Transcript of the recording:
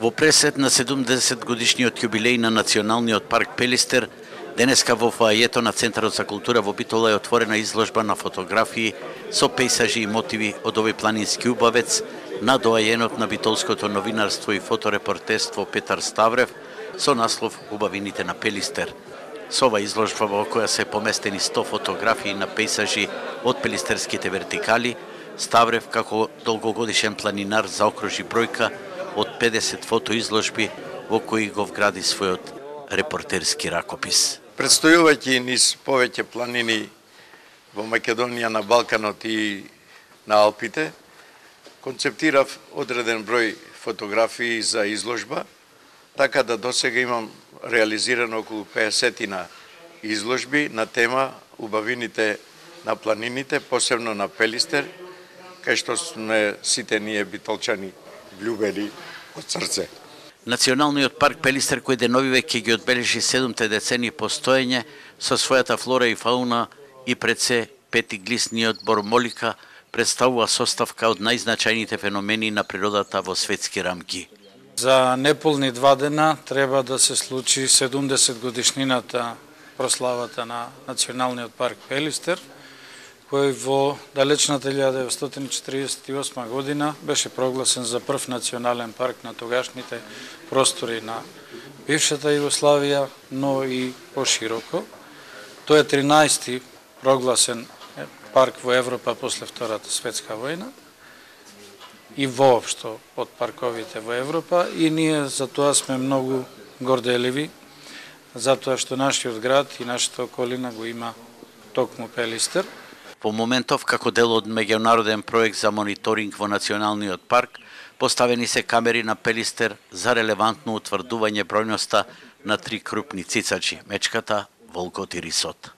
Во пресет на 70 годишниот јубилеј на Националниот парк Пелистер, денеска во фајето на Центарот за култура во Битола е отворена изложба на фотографии со пейсажи и мотиви од овој планински убавец на доајенот на битолското новинарство и фоторепортерство Петар Ставрев со наслов Убавините на Пелистер. Со ова изложба во која се поместени 100 фотографии на пейсажи од пелистерските вертикали, Ставрев како долгогодишен планинар заокружи бројка од 50 фотоизложби во кои го вгради својот репортерски ракопис. Предстојувајќи низ повеќе планини во Македонија, на Балканот и на Алпите, концептирав одреден број фотографии за изложба, така да досега имам реализирано околу 50 на изложби на тема убавините на планините, посебно на Пелистер, кај што сме сите ние битолчани влюбени од срце. Националниот парк Пелистер кој деновиве ќе ги одбележи седумте децени постоење со својата флора и фауна и пред се петиглисниот бормолика представува составка од најзначајните феномени на природата во светски рамки. За неполни два дена треба да се случи 70 годишнината прославата на Националниот парк Пелистер – кој во далечната 1948 година беше прогласен за прв национален парк на тогашните простори на бившата Југославија, но и пошироко. Тој е 13-ти прогласен парк во Европа после Втората светска војна и воопшто од парковите во Европа и ние за тоа сме многу горделиви, затоа што нашиот град и нашата околина го има токму Пелистер. Во моментов, како дел од меѓународен проект за мониторинг во Националниот парк, поставени се камери на Пелистер за релевантно утврдување бројноста на три крупни цицачи – мечката, волкот и рисот.